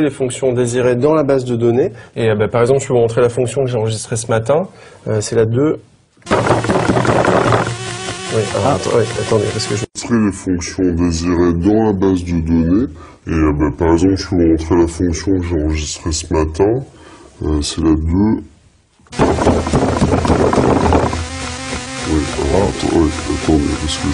les fonctions désirées dans la base de données. Et euh, bah, par exemple, je peux vous montrer la fonction que j'ai enregistrée ce matin. Euh, c'est la 2. Oui, alors, Ah. attends- ouais, attendez, parce que je... montrer les fonctions désirées dans la base de données. Et euh, bah, par exemple, je peux vous montrer la fonction que j'ai enregistrée ce matin. Euh, c'est la 2. Oui, alors, attends- ouais, attendez, parce que je...